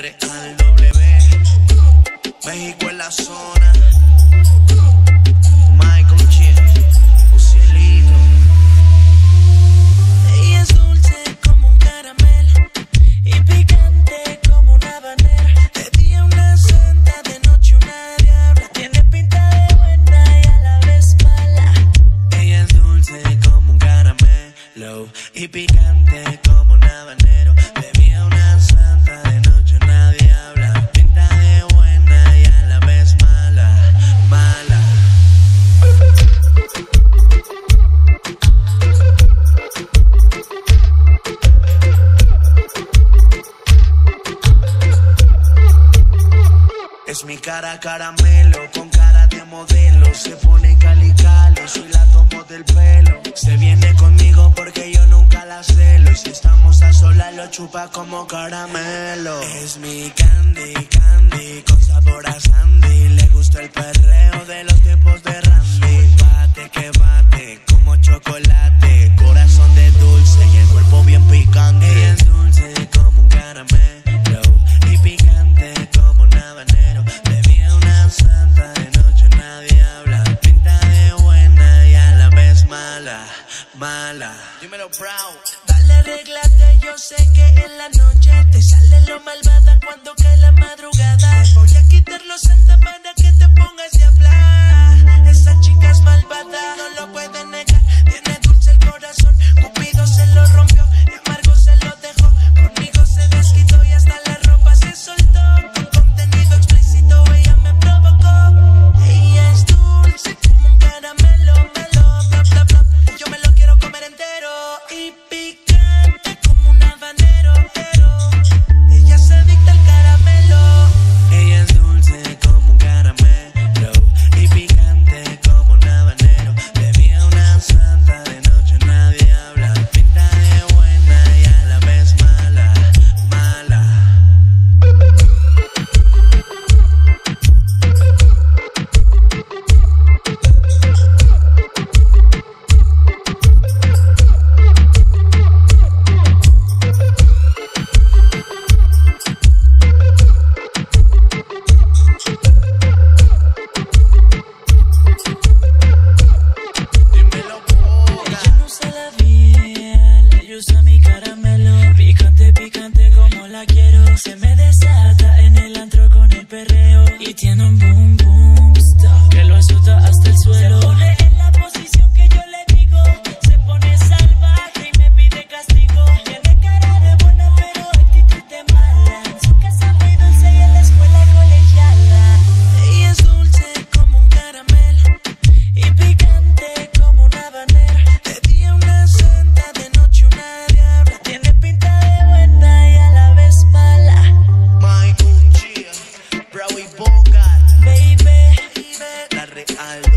Real W. México en la zona. Michael G. Cielito. Ella es dulce como un caramelo y picante como una bandera. De día una santa, de noche una diabla. Tiene pinta de buena y a la vez mala. Ella es dulce como un caramelo y picante como un habanero. Es mi cara caramelo con cara de modelo. Se pone cali cali, soy la tomo del pelo. Se viene conmigo porque yo nunca la celo. Y si estamos a solas lo chupa como caramelo. Es mi candy, candy, con sabor a sandy. Le gusta el perreo de los tiempos de Randy. Bate que mala. Dímelo, proud. Dale, arréglate, yo sé que en la noche te sale lo malvada cuando cae la madrugada. Voy a quitar los santa para que caramelo. Picante, picante como la quiero. Se me desata en el antro con el perreo. Y tiene un boom boom que lo azota hasta el suelo. Baby, La Real.